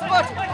much, much.